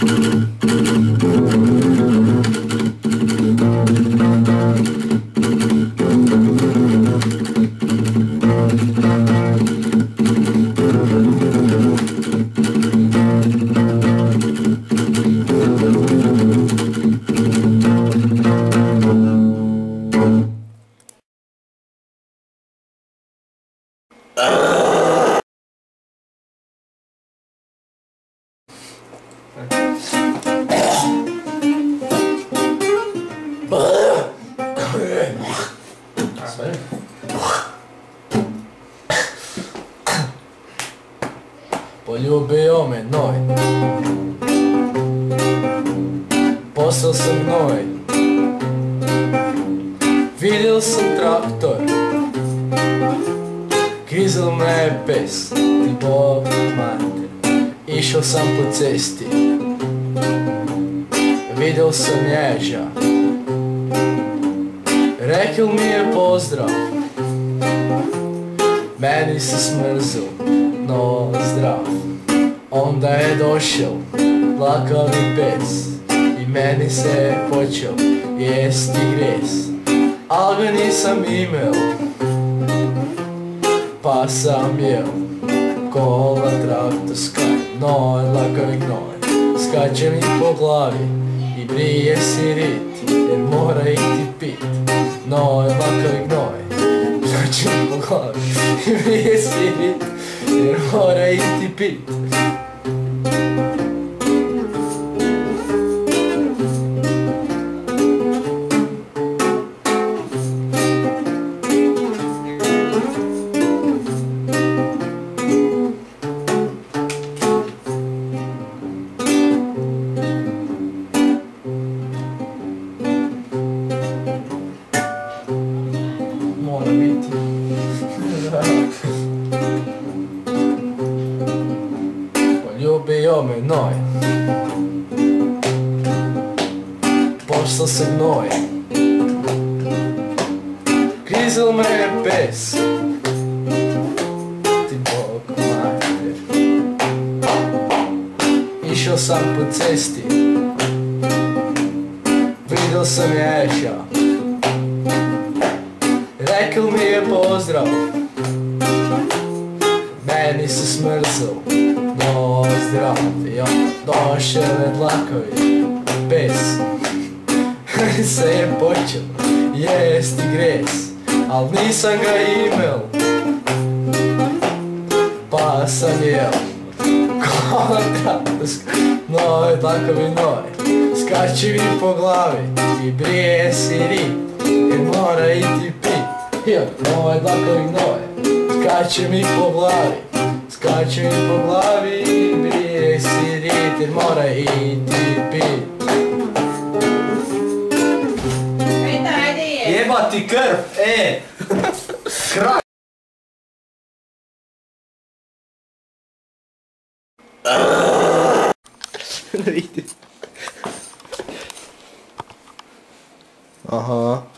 Mm-hmm. Sorry. Poljubijo me noj. Posel sem noj. Videl sem traktor. Krizel me je pes Ti bog mater. Išel sem po cesti. Videl sem ježa. Rekl mi je pozdrav. Meni se smrzao no zdrav. Onda je došel lakavi pes I meni se je jesti gres. Al ga nisam imel Pa sam jel Kola traktorska Noj, lakavi gnoj. Skače mi po glavi I brije si rit Jer mora iti pit Noj, lakavi gnoj Skače mi po glavi I brije si rit jer mora iti pit Poljubio me noj. Postao sam noj Grizel me je pes. Ti bog mater Išao sam po cesti. Vidio sam ježa Rekl mi je pozdrav Se smrzao. No zdrav I on došel je dlakovi Pes. Se je počeo jesti gres Al nisam ga imel. Pa sam jel traktorska Noj, dlakovi noj Skači mi po glavi I brije si rit Jer mora iti pit. Jo, noj, dlakovi noj Skače mi po glavi Skače po glavi I brije si rit Jer mora iti pit Ajde, ajde je. Jeba ti krv, e! Kraj! Aha